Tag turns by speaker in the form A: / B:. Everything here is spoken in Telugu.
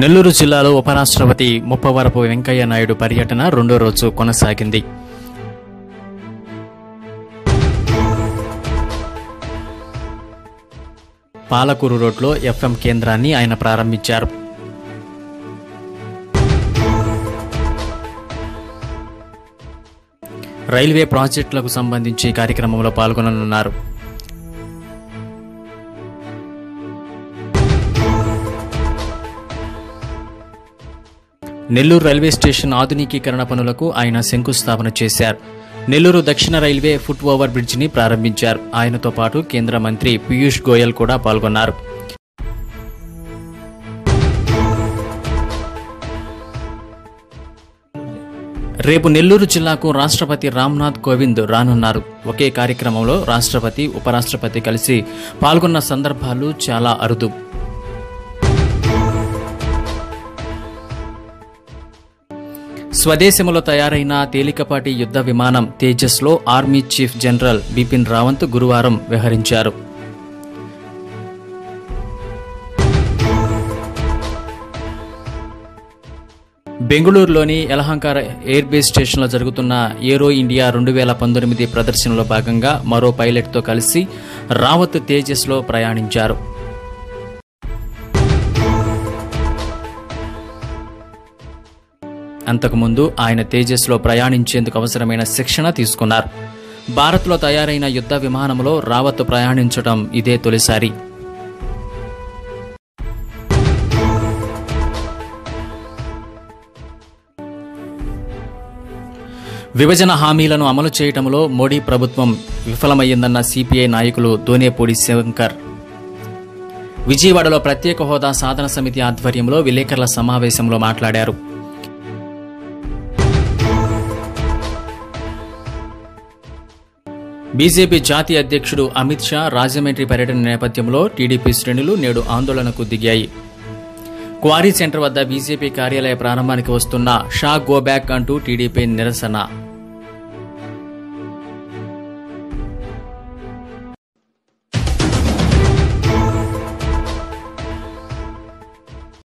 A: నెల్లూరు జిల్లాలో ఉపరాష్ట్రపతి ముప్పవరపు వెంకయ్య నాయుడు పర్యటన రెండో రోజు కొనసాగింది. పాలకూరు రోడ్లో ఎఫ్ఎం కేంద్రాన్ని ఆయన ప్రారంభించారు. రైల్వే ప్రాజెక్టులకు సంబంధించి కార్యక్రమంలో పాల్గొననున్నారు. నెల్లూరు రైల్వే స్టేషన్ ఆధునికీకరణ పనులకు ఆయన శంకుస్థాపన చేశారు. నెల్లూరు దక్షిణ రైల్వే ఫుట్ ఓవర్ బ్రిడ్జిని ప్రారంభించారు. ఆయనతో పాటు కేంద్ర మంత్రి పీయూష్ గోయల్ కూడా పాల్గొన్నారు. రేపు నెల్లూరు జిల్లాకు రాష్ట్రపతి రామ్నాథ్ కోవింద్ రానున్నారు. ఒకే కార్యక్రమంలో రాష్ట్రపతి ఉపరాష్ట్రపతి కలిసి పాల్గొన్న సందర్భాలు చాలా అరుదు. స్వదేశంలో తయారైన తేలికపాటి యుద్ధ విమానం తేజస్లో army chief general Bipin Rawat గురువారం వ్యవహరించారు బెంగళూరులోని ఎలహంకార ఎయిర్ బేస్ స్టేషన్లో జరుగుతున్న ఏరో ఇండియా రెండు వేల పంతొమ్మిది ప్రదర్శనలో భాగంగా మరో పైలట్తో కలిసి రావత్ తేజస్లో ప్రయాణించారు. అంతకుముందు ఆయన తేజస్లో ప్రయాణించేందుకు అవసరమైన శిక్షణ తీసుకున్నారు. భారత్లో తయారైన యుద్ధ విమానంలో రావత్ ప్రయాణించడం ఇదే తొలిసారి. విభజన హామీలను అమలు చేయడంలో మోడీ ప్రభుత్వం విఫలమయ్యిందన్న సిపిఐ నాయకులు దోనేపూడి శంకర్. విజయవాడలో ప్రత్యేక హోదా సాధన సమితి ఆధ్వర్యంలో విలేకరుల సమావేశంలో మాట్లాడారు. బీజేపీ జాతీయ అధ్యక్షుడు అమిత్ షా రాజమండ్రి పర్యటన నేపథ్యంలో టీడీపీ శ్రేణులు నేడు ఆందోళనకు దిగాయి. క్వారీ సెంటర్ వద్ద బీజేపీ కార్యాలయ ప్రారంభానికి వస్తున్న షా గో బ్యాక్ అంటూ టీడీపీ నిరసన.